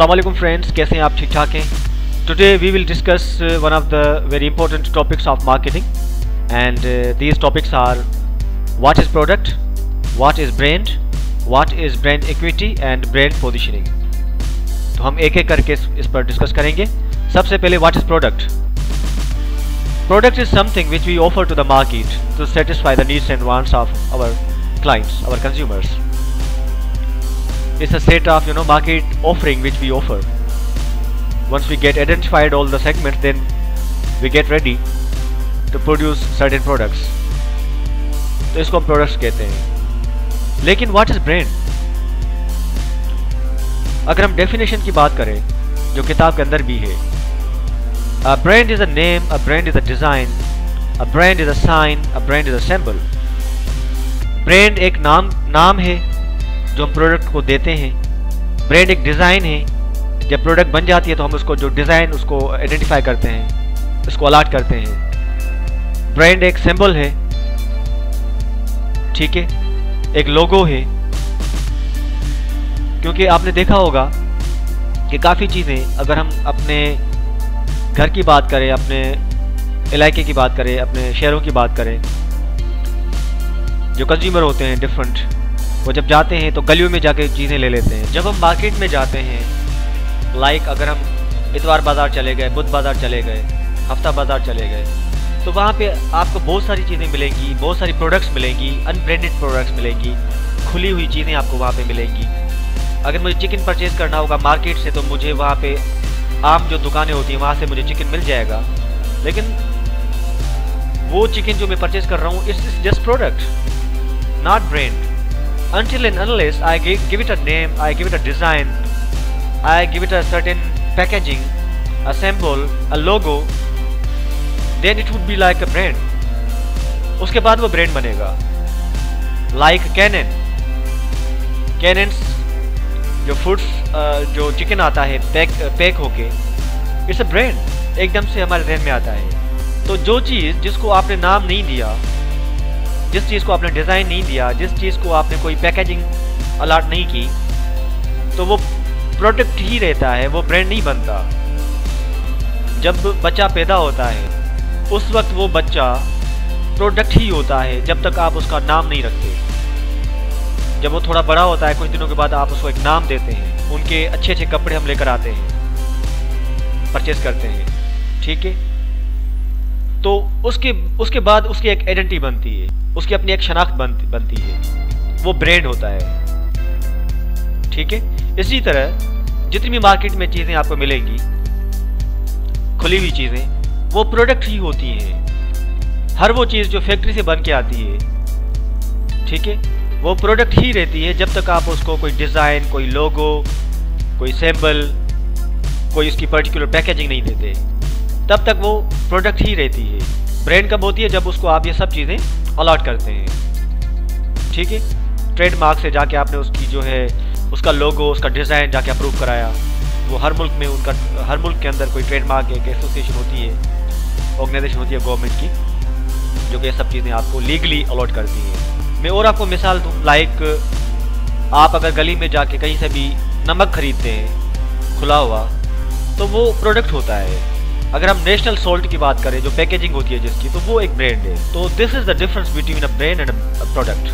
Assalamualaikum friends कैसे हैं आप? ठीक ठाक हैं today we will discuss one of the very important topics of marketing and these topics are what is product what is brand what is brand equity and brand positioning तो हम एक एक करके इस पर डिस्कस करेंगे। सबसे पहले what is product product is something which we offer to the market to satisfy the needs and wants of our clients our consumers it's a set of you know market offering which we offer once we get identified all the segments then we get ready to produce certain products तो इसको हम products कहते हैं लेकिन what is brand अगर हम definition की बात करें जो किताब के अंदर भी है a brand is a name a brand is a design a brand is a sign a brand is a symbol brand एक नाम नाम है जो हम प्रोडक्ट को देते हैं ब्रांड एक डिज़ाइन है, जब प्रोडक्ट बन जाती है तो हम उसको जो डिज़ाइन उसको आइडेंटिफाई करते हैं, उसको अलाट करते हैं। ब्रांड एक सिंबल है, ठीक है? एक लोगो है, क्योंकि आपने देखा होगा कि काफ़ी चीज़ें, अगर हम अपने घर की बात करें, अपने इलाके की बात करें, अपने शहरों की बात करें, जो कंज्यूमर होते हैं डिफरेंट वो जब जाते हैं तो गलियों में जाके चीज़ें ले लेते हैं। जब हम मार्केट में जाते हैं लाइक अगर हम इतवार बाज़ार चले गए, बुध बाज़ार चले गए, हफ़्ता बाज़ार चले गए तो वहाँ पे आपको बहुत सारी चीज़ें मिलेंगी, बहुत सारी प्रोडक्ट्स मिलेंगी अनब्रांडेड प्रोडक्ट्स मिलेंगी, खुली हुई चीज़ें आपको वहाँ पे मिलेंगी। अगर मुझे चिकन परचेज़ करना होगा मार्केट से तो मुझे वहाँ पे आम जो दुकानें होती हैं, वहाँ से मुझे चिकन मिल जाएगा। लेकिन वो चिकन जो मैं परचेज़ कर रहा हूँ it's just product not brand until and unless I give give it a name, I give it a design, I give it a certain packaging, a symbol, a logo, then it would be like a brand. उसके बाद वो brand बनेगा like cannon cannons जो foods जो chicken आता है pack pack होके it's a brand एकदम से हमारे जहन में आता है तो जो चीज़ जिसको आपने नाम नहीं दिया जिस चीज़ को आपने डिज़ाइन नहीं दिया, जिस चीज़ को आपने कोई पैकेजिंग अलाट नहीं की तो वो प्रोडक्ट ही रहता है, वो ब्रांड नहीं बनता। जब बच्चा पैदा होता है, उस वक्त वो बच्चा प्रोडक्ट ही होता है, जब तक आप उसका नाम नहीं रखते। जब वो थोड़ा बड़ा होता है, कुछ दिनों के बाद आप उसको एक नाम देते हैं, उनके अच्छे अच्छे कपड़े हम लेकर आते हैं परचेज करते हैं। ठीक है? तो उसके उसके बाद उसकी एक आइडेंटिटी बनती है। उसकी अपनी एक शनाख्त बनती बनती है। वो ब्रांड होता है। ठीक है? इसी तरह जितनी भी मार्केट में चीज़ें आपको मिलेंगी, खुली हुई चीज़ें, वो प्रोडक्ट ही होती हैं। हर वो चीज़ जो फैक्ट्री से बन के आती है, ठीक है? वो प्रोडक्ट ही रहती है जब तक आप उसको कोई डिज़ाइन कोई लोगो कोई सैम्बल कोई उसकी पर्टिकुलर पैकेजिंग नहीं देते। तब तक वो प्रोडक्ट ही रहती है। ब्रांड कब होती है? जब उसको आप ये सब चीज़ें अलॉट करते हैं। ठीक है? ट्रेडमार्क से जाके आपने उसकी जो है, उसका लोगो उसका डिज़ाइन जाके अप्रूव कराया। वो हर मुल्क में उनका, हर मुल्क के अंदर कोई ट्रेडमार्क एक एसोसिएशन होती है ऑर्गेनाइजेशन होती है गवर्नमेंट की, जो कि सब चीज़ें आपको लीगली अलॉट करती हैं। मैं और आपको मिसाल दूँ लाइक आप अगर गली में जाके कहीं से भी नमक खरीदते हैं, खुला हुआ तो वो प्रोडक्ट होता है। अगर हम नेशनल सोल्ट की बात करें, जो पैकेजिंग होती है जिसकी तो वो एक ब्रांड है। तो this is the difference between a brand and a product